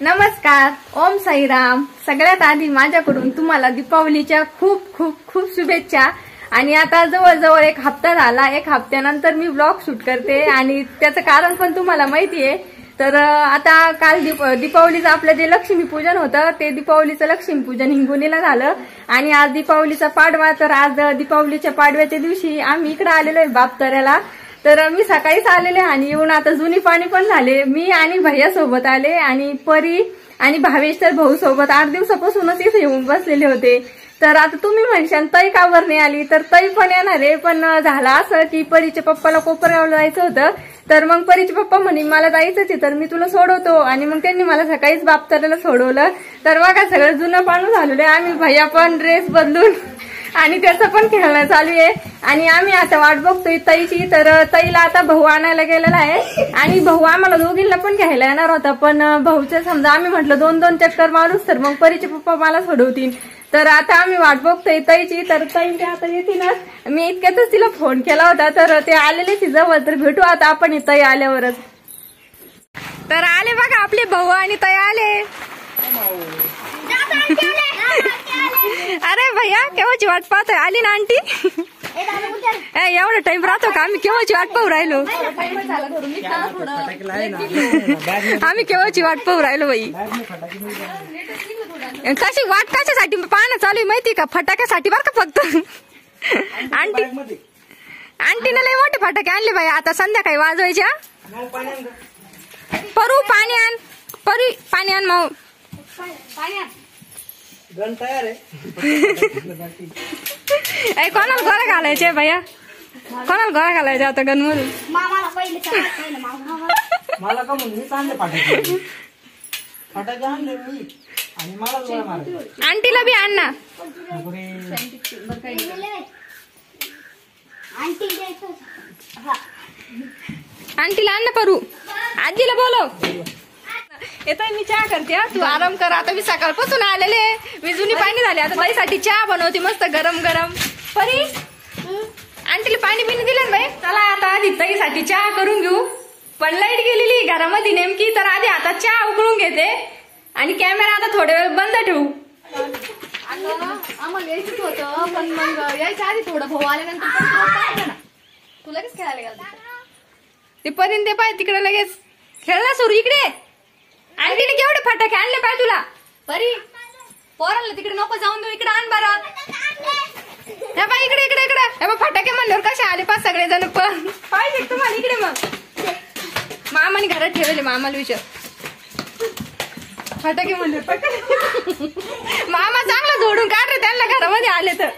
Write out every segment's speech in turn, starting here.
नमस्कार ओम साईराम. सगळ्यात आधी माझ्याकडून तुम्हाला दीपावलीच्या खूप खूप खूप शुभेच्छा. आणि आता जवळजवळ एक हप्ता झाला. एक हप्त्यानंतर मी ब्लॉग शूट करते आणि त्याचं कारण पण तुम्हाला माहिती आहे. तर आता काल दीप दीपावलीचं आपलं जे लक्ष्मीपूजन होतं ते दीपावलीचं लक्ष्मीपूजन हिंगोलीला झालं. आणि आज दीपावलीचा पाडवा तर आज दीपावलीच्या पाडव्याच्या दिवशी आम्ही इकडे आलेलो आहे बापतऱ्याला. तर मी सकाळीच आलेले आणि येऊन आता जुनी पाणी पण झाले. मी आणि भैया सोबत आले आणि परी आणि भावेश तर भाऊ सोबत आठ दिवसापासूनच इथे येऊन बसलेले होते. तर आता तुम्ही म्हणशाल तई कावर नाही आली? तर तई पण येणार आहे पण झालं असं की परीच्या पप्पाला कोपरगावला जायचं होतं. तर मग परीचे पप्पा म्हणे मला जायचंच आहे तर मी तुला सोडवतो. आणि मग त्यांनी मला सकाळीच बापतऱ्याला सोडवलं. तर बघा सगळं जुनं पाणू झालेलं आहे. आम्ही भैया पण ड्रेस बदलून आणि त्याचं पण खेळणं चालू आहे. आणि आम्ही आता वाट बघतोय ताईची तर ताईला आता भाऊ आणायला गेलेला आहे. आणि भाऊ आम्हाला दोघींना पण घ्यायला येणार होता. पण भाऊचं समजा आम्ही म्हटलं दोन दोन चक्कर मारूच तर मग परीचे पप्पा मला सोडवतील तर आता आम्ही वाट बघतोय ताईची तर ताई ते आता येतीलच मी इतक्यातच तिला फोन केला होता. तर ते आलेले आहे जवळ. तर भेटू आता आपण ही ताई आल्यावरच. तर आले बघा आपले भाऊ आणि ताई आले. भैया केव्हाची वाट पाहतोय? आली ना आंटी? ए, एवढा टाइम राहतो का? आम्ही केव्हाची वाट पाहू राहिलो? आम्ही केव्हाची वाट पाहू राहिलो बाई? कशी वाट कशासाठी? पाहणं चालू आहे माहिती का? फटाक्यासाठी बरं का फक्त? आंटी आंटीनं लय मोठे फटाके आणले बाई. आता संध्याकाळी वाजवायच्या परू पाणी आण. परी पाणी आण मग ए कोणाला गोळा घालायचे भैया कोणाला गोळा घालायचे आता गणमधून मामाला पहिले सगळ्यात पहिलं मामा मला का म्हणून मीच आणले फटाके फटाके आणले मी आणि मला गोळा मारायचा आंटीला बी आण ना नको रे. आंटी द्यायचं हा आंटीला आण ना परू आजीला बोलव येतोय मी चहा करते हा. तू आराम कर आता मी सकाळपासून आलेले मी जुनी पाणी झाले आता बाईसाठी चहा बनवते मस्त गरम गरम. परी? आंटीला पाणी पिणी दिलं ना बाई? चला आता आधी ताईसाठी चहा करून घेऊ. पण लाइट गेलेली घरामध्ये नेमकी तर आधी आता चहा उकळून घेते. आणि कॅमेरा आता थोड्या वेळ बंद ठेवू. आम्हाला यायचंच होतं पण मग यायच्या आधी थोडं भाऊ आल्यानंतर पण ना. तू लगेच खेळायला गेला ते पर्यंत ते पाय तिकडे लगेच. खेळला सुरू इकडे. आंटीने केवढे फटाके आणले पाय तुला. परी पोरांना तिकडे नको जाऊन देऊ इकडे आण बरं. हे बा इकडे इकडे इकडे. हे बा फटाके म्हणल्यावर कसे आले पाच सगळे जण पण पाहिजे तुम्हाला इकडे मग. मामाने घरात ठेवले मामाला विचार. फटाके म्हणले फटाके. मामा चांगला जोडून काढ रे त्यांना घरामध्ये आले तर.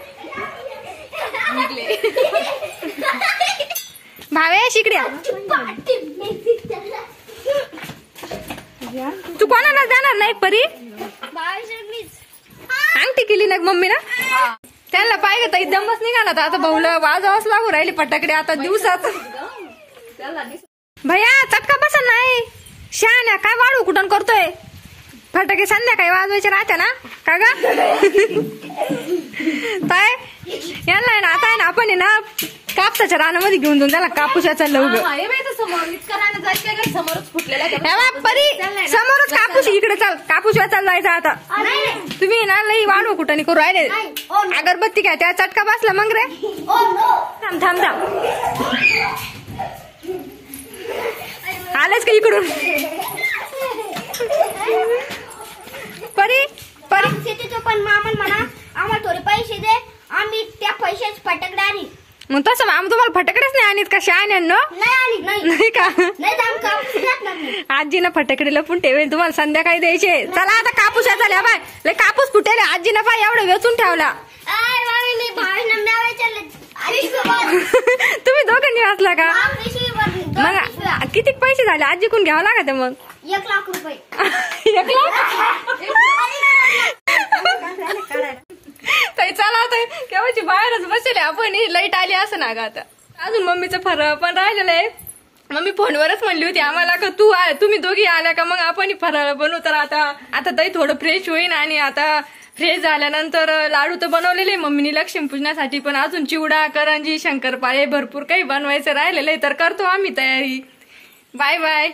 भावे इकडे तू कोणाला जाणार नाही परी? अंगठी केली ना मम्मी ना त्यांना पाहिजे ताई दमच निघाला तर आता भाऊला वाजवाच लागू राहिली फटाकडे आता दिवसाच. भैया चटका बसा नाही. शहाण्या काय वाढू कुठून करतोय? फटाके संध्याकाळी वाजवायचे राहते ना? का ग? ताय यांना आहे ना आता आहे ना आपण आहे ना कापसाच्या रानामध्ये घेऊन जाऊन त्याला कापूसाचा लवग समोरच. हे परी कापूस इकडे चाल. कापूस वेचायला जायचा आता. तुम्ही ना लई वाढू कुठं करू राहिले. अगरबत्ती काय त्या चटका बसला मग रे. थांब थांब थांब. आलेच का इकडून? परी परी. पण मामन म्हणा आम्हाला थोडे पैसे दे आम्ही त्या पैशाच फटाकडे आणि मग तसं आम तुम्हाला फटाकडेच नाही आणत का शान नाही आणि नाही. नाही का? आम्ही. आजीनं फटाकडे लपून ठेवेल तुम्हाला संध्याकाळी द्यायचे. चला आता कापूस झाल्या बाय. लय कापूस फुटेल आजीनं पाय एवढं वेचून ठेवला. तुम्ही दोघांनी वाचला का. मग किती पैसे झाले? आजीकून घ्यावं लागत मग? एक लाख रुपये. एक लाख ताई चला आता केव्हाची बाहेरच पण लाइट आली असं ना ग आता. अजून मम्मीचं फरळ पण राहिलेलं आहे मम्मी फोनवरच म्हणली होती आम्हाला का तू आ- तुम्ही दोघी आल्या का मग आपण फराळ बनवू. तर आता आता ताई थोडं फ्रेश होईन आणि आता फ्रेश झाल्यानंतर लाडू तर बनवलेले आहे मम्मीने लक्ष्मीपूजनासाठी पण अजून चिवडा करंजी शंकरपाळे भरपूर काही बनवायचं राहिलेलं आहे. तर करतो आम्ही तयारी. Bye bye